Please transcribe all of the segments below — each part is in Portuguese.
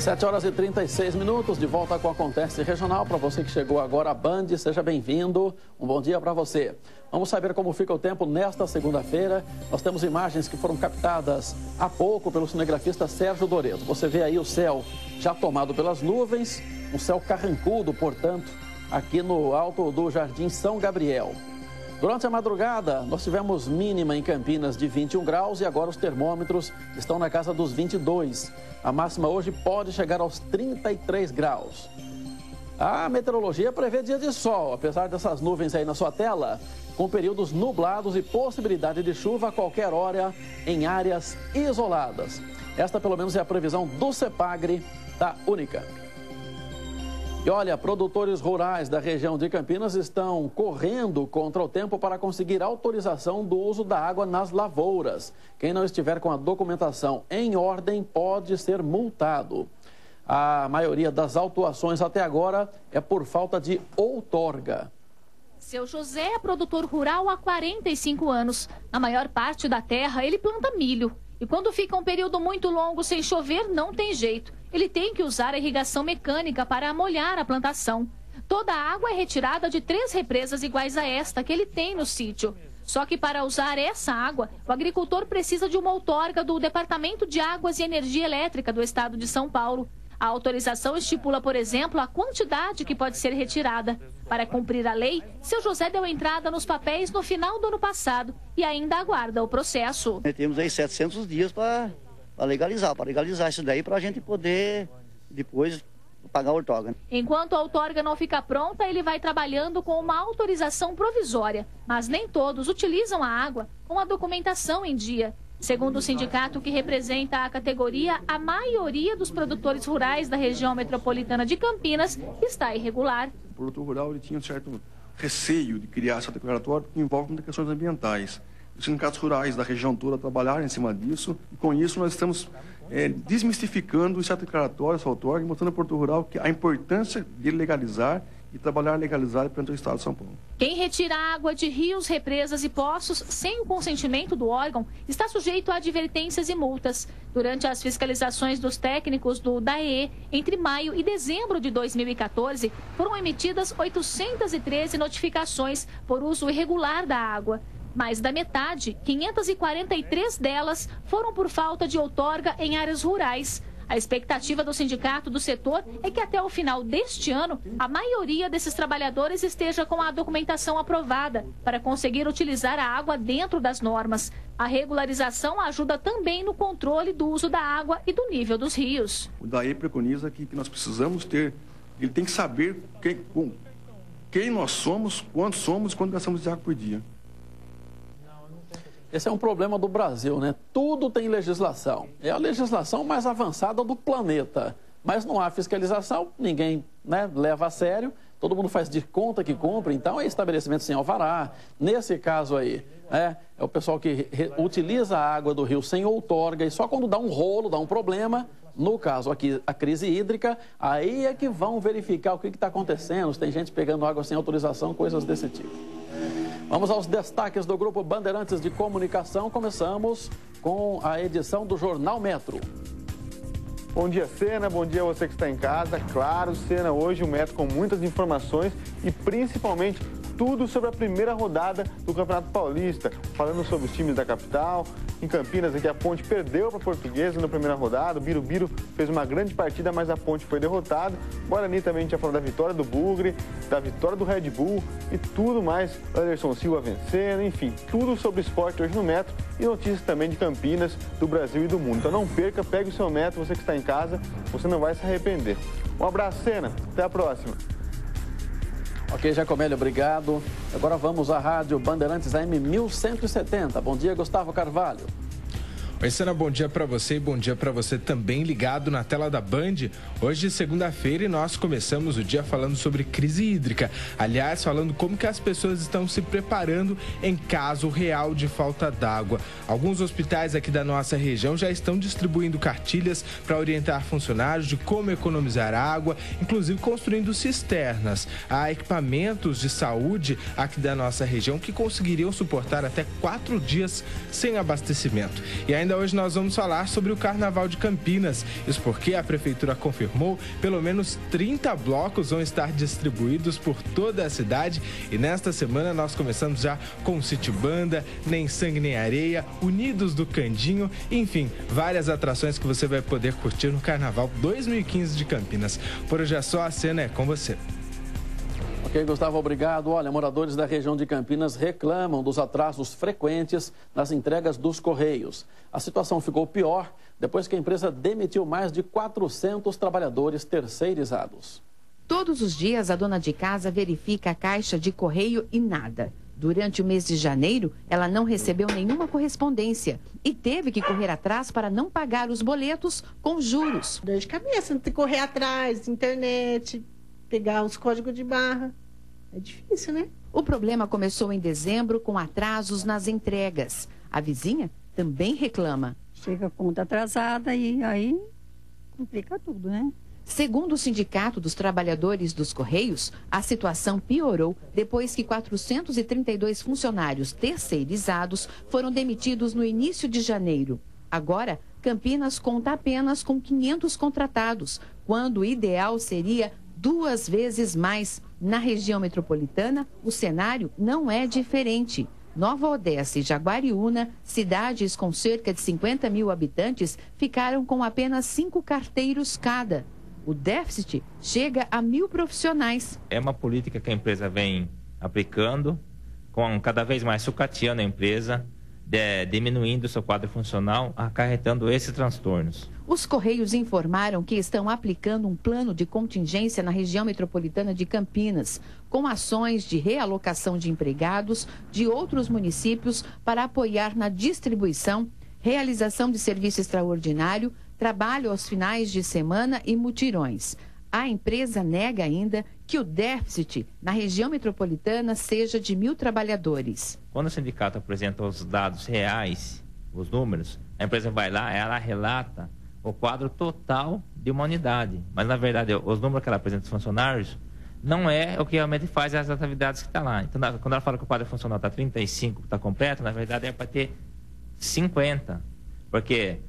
7 horas e 36 minutos, de volta com Acontece Regional. Para você que chegou agora à Band, seja bem-vindo. Um bom dia para você. Vamos saber como fica o tempo nesta segunda-feira. Nós temos imagens que foram captadas há pouco pelo cinegrafista Sérgio Doreto. Você vê aí o céu já tomado pelas nuvens, um céu carrancudo, portanto, aqui no alto do Jardim São Gabriel. Durante a madrugada, nós tivemos mínima em Campinas de 21 graus e agora os termômetros estão na casa dos 22. A máxima hoje pode chegar aos 33 graus. A meteorologia prevê dia de sol, apesar dessas nuvens aí na sua tela, com períodos nublados e possibilidade de chuva a qualquer hora em áreas isoladas. Esta, pelo menos, é a previsão do CEPAGRE da Única. E olha, produtores rurais da região de Campinas estão correndo contra o tempo para conseguir autorização do uso da água nas lavouras. Quem não estiver com a documentação em ordem pode ser multado. A maioria das autuações até agora é por falta de outorga. Seu José é produtor rural há 45 anos. Na maior parte da terra, ele planta milho. E quando fica um período muito longo sem chover, não tem jeito. Ele tem que usar a irrigação mecânica para molhar a plantação. Toda a água é retirada de três represas iguais a esta que ele tem no sítio. Só que para usar essa água, o agricultor precisa de uma outorga do Departamento de Águas e Energia Elétrica do Estado de São Paulo. A autorização estipula, por exemplo, a quantidade que pode ser retirada. Para cumprir a lei, seu José deu entrada nos papéis no final do ano passado e ainda aguarda o processo. Temos aí 700 dias para legalizar, para legalizar isso daí, para a gente poder depois pagar a outorga. Enquanto a outorga não fica pronta, ele vai trabalhando com uma autorização provisória. Mas nem todos utilizam a água com a documentação em dia. Segundo o sindicato que representa a categoria, a maioria dos produtores rurais da região metropolitana de Campinas está irregular. O produtor rural ele tinha um certo receio de criar essa declaratória porque envolve muitas questões ambientais. Os sindicatos rurais da região toda trabalharam em cima disso e com isso nós estamos é, desmistificando esse declaratório, essa outorga, mostrando ao produtor rural que a importância de legalizar e trabalhar legalizado perante o Estado de São Paulo. Quem retira água de rios, represas e poços sem o consentimento do órgão está sujeito a advertências e multas. Durante as fiscalizações dos técnicos do DAE, entre maio e dezembro de 2014, foram emitidas 813 notificações por uso irregular da água. Mais da metade, 543 delas, foram por falta de outorga em áreas rurais. A expectativa do sindicato do setor é que até o final deste ano, a maioria desses trabalhadores esteja com a documentação aprovada para conseguir utilizar a água dentro das normas. A regularização ajuda também no controle do uso da água e do nível dos rios. O DAE preconiza que, que nós precisamos ter, ele tem que saber quem, quem nós somos, quantos somos e quanto gastamos de água por dia. Esse é um problema do Brasil, né? Tudo tem legislação. É a legislação mais avançada do planeta. Mas não há fiscalização, ninguém né, leva a sério, todo mundo faz de conta que compra, então é estabelecimento sem alvará. Nesse caso aí, é, é o pessoal que utiliza a água do rio sem outorga e só quando dá um rolo, dá um problema, no caso aqui, a crise hídrica, aí é que vão verificar o que está acontecendo, se tem gente pegando água sem autorização, coisas desse tipo. Vamos aos destaques do Grupo Bandeirantes de Comunicação. Começamos com a edição do Jornal Metro. Bom dia, Cena. Bom dia a você que está em casa. Claro, Cena, hoje o Metro com muitas informações e principalmente tudo sobre a primeira rodada do Campeonato Paulista, falando sobre os times da capital. Em Campinas, aqui a Ponte perdeu para a Portuguesa na primeira rodada. O Birubiru fez uma grande partida, mas a Ponte foi derrotada. Guarani também a gente falou da vitória do Bugre, da vitória do Red Bull e tudo mais. Anderson Silva vencendo, enfim, tudo sobre esporte hoje no Metro e notícias também de Campinas, do Brasil e do mundo. Então não perca, pegue o seu Metro, você que está em casa, você não vai se arrepender. Um abraço, Cena. Até a próxima. Ok, Jacomélio, obrigado. Agora vamos à Rádio Bandeirantes AM 1170. Bom dia, Gustavo Carvalho. Sana, bom dia para você e bom dia para você também ligado na tela da Band. Hoje, segunda-feira, e nós começamos o dia falando sobre crise hídrica. Aliás, falando como que as pessoas estão se preparando em caso real de falta d'água. Alguns hospitais aqui da nossa região já estão distribuindo cartilhas para orientar funcionários de como economizar água, inclusive construindo cisternas. Há equipamentos de saúde aqui da nossa região que conseguiriam suportar até quatro dias sem abastecimento. E ainda ainda hoje nós vamos falar sobre o Carnaval de Campinas. Isso porque a Prefeitura confirmou pelo menos 30 blocos vão estar distribuídos por toda a cidade. E nesta semana nós começamos já com City Banda, Nem Sangue Nem Areia, Unidos do Candinho, enfim, várias atrações que você vai poder curtir no Carnaval 2015 de Campinas. Por hoje é só, a cena é com você. Ok, Gustavo, obrigado. Olha, moradores da região de Campinas reclamam dos atrasos frequentes nas entregas dos Correios. A situação ficou pior depois que a empresa demitiu mais de 400 trabalhadores terceirizados. Todos os dias, a dona de casa verifica a caixa de correio e nada. Durante o mês de janeiro, ela não recebeu nenhuma correspondência e teve que correr atrás para não pagar os boletos com juros. Dor de cabeça, tem que correr atrás, internet, pegar os códigos de barra. É difícil, né? O problema começou em dezembro com atrasos nas entregas. A vizinha também reclama. Chega a conta atrasada e aí complica tudo, né? Segundo o Sindicato dos Trabalhadores dos Correios, a situação piorou depois que 432 funcionários terceirizados foram demitidos no início de janeiro. Agora, Campinas conta apenas com 500 contratados, quando o ideal seria duas vezes mais. Na região metropolitana, o cenário não é diferente. Nova Odessa e Jaguariúna, cidades com cerca de 50 mil habitantes, ficaram com apenas cinco carteiros cada. O déficit chega a mil profissionais. É uma política que a empresa vem aplicando, com cada vez mais sucateando a empresa, de, diminuindo seu quadro funcional, acarretando esses transtornos. Os Correios informaram que estão aplicando um plano de contingência na região metropolitana de Campinas, com ações de realocação de empregados de outros municípios para apoiar na distribuição, realização de serviço extraordinário, trabalho aos finais de semana e mutirões. A empresa nega ainda que o déficit na região metropolitana seja de mil trabalhadores. Quando o sindicato apresenta os dados reais, os números, a empresa vai lá, ela relata o quadro total de uma unidade. Mas, na verdade, os números que ela apresenta dos funcionários não é o que realmente faz as atividades que está lá. Então, quando ela fala que o quadro funcional está 35, está completo, na verdade é para ter 50. Porque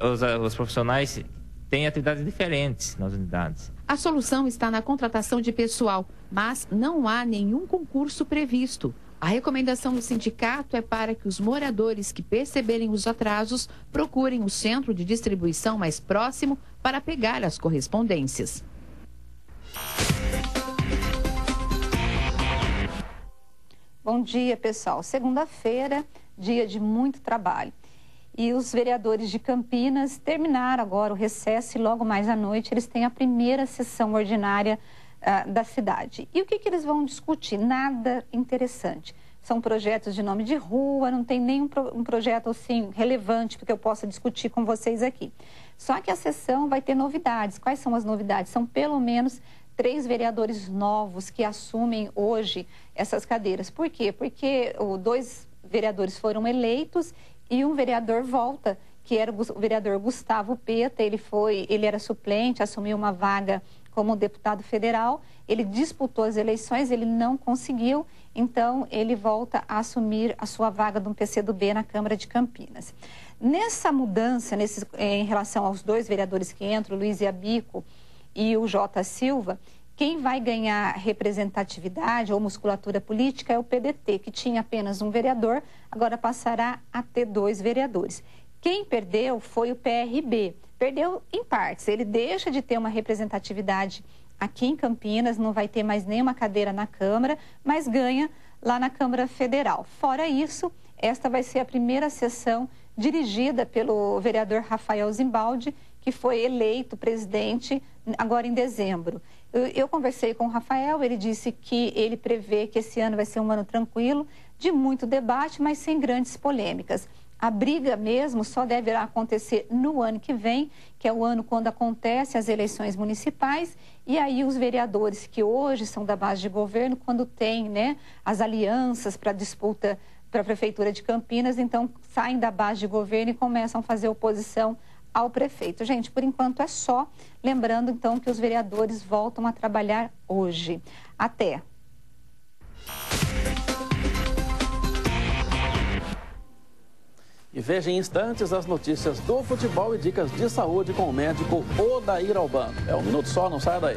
os, os profissionais têm atividades diferentes nas unidades. A solução está na contratação de pessoal, mas não há nenhum concurso previsto. A recomendação do sindicato é para que os moradores que perceberem os atrasos procurem o centro de distribuição mais próximo para pegar as correspondências. Bom dia, pessoal. Segunda-feira, dia de muito trabalho. E os vereadores de Campinas terminaram agora o recesso e logo mais à noite eles têm a primeira sessão ordinária uh, da cidade. E o que, que eles vão discutir? Nada interessante. São projetos de nome de rua, não tem nenhum pro, um projeto assim relevante que eu possa discutir com vocês aqui. Só que a sessão vai ter novidades. Quais são as novidades? São pelo menos três vereadores novos que assumem hoje essas cadeiras. Por quê? Porque o, dois vereadores foram eleitos e um vereador volta, que era o vereador Gustavo Peta, ele foi, ele era suplente, assumiu uma vaga como deputado federal, ele disputou as eleições, ele não conseguiu, então ele volta a assumir a sua vaga do PCdoB na Câmara de Campinas. Nessa mudança, nesse, em relação aos dois vereadores que entram, Luiz Iabico e o Jota Silva, quem vai ganhar representatividade ou musculatura política é o PDT, que tinha apenas um vereador, agora passará a ter dois vereadores. Quem perdeu foi o PRB. Perdeu em partes. Ele deixa de ter uma representatividade aqui em Campinas, não vai ter mais nenhuma cadeira na Câmara, mas ganha lá na Câmara Federal. Fora isso, esta vai ser a primeira sessão dirigida pelo vereador Rafael Zimbaldi, que foi eleito presidente agora em dezembro. Eu conversei com o Rafael, ele disse que ele prevê que esse ano vai ser um ano tranquilo, de muito debate, mas sem grandes polêmicas. A briga mesmo só deverá acontecer no ano que vem, que é o ano quando acontecem as eleições municipais, e aí os vereadores que hoje são da base de governo, quando tem né, as alianças para disputa para a Prefeitura de Campinas, então saem da base de governo e começam a fazer oposição ao prefeito. Gente, por enquanto é só. Lembrando, então, que os vereadores voltam a trabalhar hoje. Até. E veja em instantes as notícias do futebol e dicas de saúde com o médico Odair Albano. É um minuto só, não saia daí.